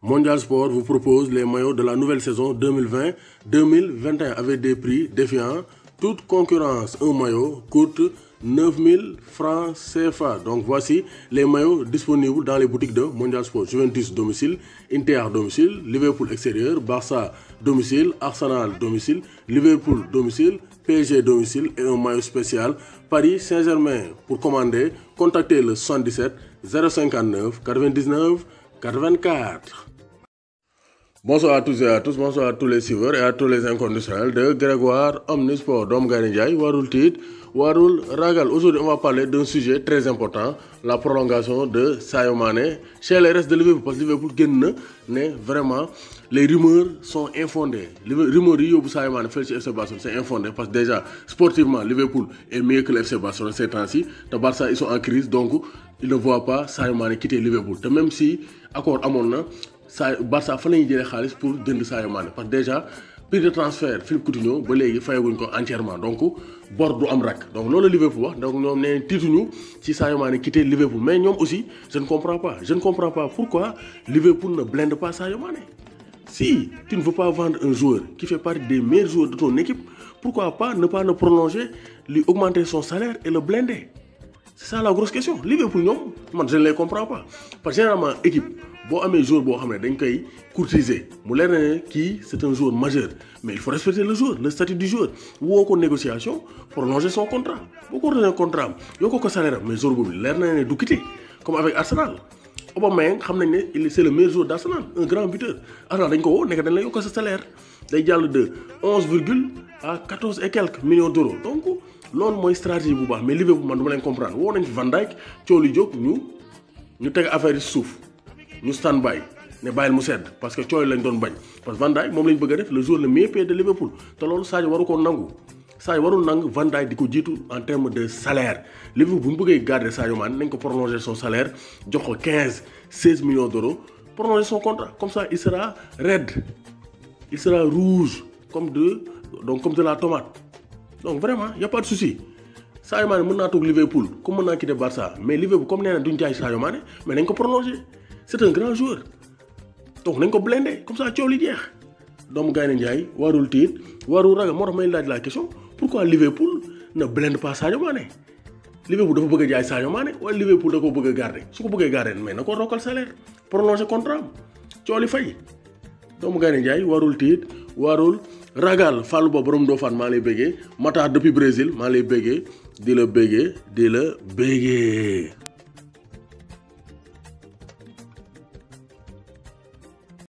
Mondial Sport vous propose les maillots de la nouvelle saison 2020-2021 avec des prix défiant toute concurrence. Un maillot coûte 9000 francs CFA. Donc voici les maillots disponibles dans les boutiques de Mondial Sport. Juventus domicile, Inter domicile, Liverpool extérieur, Barça domicile, Arsenal domicile, Liverpool domicile, PSG domicile et un maillot spécial Paris Saint-Germain. Pour commander, contactez le 77 059 99 Carvancar. Bonsoir à tous et à tous, bonsoir à tous les suiveurs et à tous les inconditionnels de Grégoire Omnisport, Dom Garinjai, Warul Tid, Warul Ragal. Aujourd'hui, on va parler d'un sujet très important, la prolongation de Mane chez les restes de Liverpool. Parce que Liverpool gagne, vraiment, les rumeurs sont infondées. Les rumeurs de Sadio Mane fait FC Barcelone, c'est infondé parce que déjà, sportivement, Liverpool est mieux que le FC Barcelone ces temps-ci. Le Barça, ils sont en crise, donc ils ne voient pas Mane quitter Liverpool. Même si, accord à mon saa Barça fa la ñuy jëlee xaalis pour jënd Sadio Mané parce que déjà prix de transfert Philippe Coutinho ba léegi fayaguñ ko entièrement. Donc bor du am rak donc loolu Liverpool wax. Donc ñoom nee tiituñu ci Sadio Mané quitté Liverpool. Mais ñoom aussi je ne comprends pas. Je ne comprends pas pourquoi Liverpool ne blinde pas Sadio si tu ne veux pas vendre un joueur qui fait partie des meilleurs joueurs de ton équipe pourquoi pas ne pas le prolonger lui augmenter son salaire et le blinder? C'est ça la grosse question. Liverpool ñoom je ne les comprends pas. Parce que généralement équipe boo amee joueur boo xam ne dañ koy courtiser mu leer c'est un joueur majeur mais il faut respecter le joueur le statut du joueur. Woo ko négociation prolonger son contrat. Boo ko prolonger contrat am yokk ko salaire am mais joueur boobu leer na du quitter comme avec Arsenal. Aubameyang xam il c'est le meilleur joueur d'Arsenal un grand buteur. Arsenal dañ ko woo nekk dañ la yokk sa salaire. Day jàll de onze virgule à quatorze et quelques millions d'euros. Donc loolu mooy stratégie bu baax mais Liverpool man du ma leen comprendre. Woo nañ fi Van Dijk coow li jóg ñu ñu teg affaire yi suuf ñu stand by ne bàyyil mu sedd parce que cooy lañ doon bañ. parce que Van Dijk moom lañ bëgg def le joueur le mieux payé de Liverpool te loolu Sadio waru ko nangu. Sadio warul nangu Van Dijk di ko en terme de salaire. Liverpool bu mu bëggee garder Sadio Mané nañ ko prolonger son salaire jox ko 15 16 millions d'euros prolonger son contrat. Comme ça il sera raide il sera rouge comme de donc comme de la tomate. Donc vraiment y a pas de souci. Sadio Mané mën naa Liverpool comme mën naa quitter Barça mais Liverpool comme nee na duñ jaay Sadio Mané mais nañ ko prolonger c'est un grand joueur. Donc nañ ko blindé comme ça coow li jeex. Doomu Gaynde Ndiaye warul tiit warul ragal. Moo tax may laaj la question pourquoi Liverpool ne blinde pas Sadio Mané? Liverpool dafa bëgg a jaay Sadio Mané wala ko bëgg a su ko bëggee garder mais na ko rokkal salaire prolonger contrat am coow li fay. Doomu Gaynde Ndiaye warul tiit warul ragal. Fallou Ba borom Ndofane maa lay bëggee Matar depuis Brésil maa lay bëggee di la bëggee di la bëggee.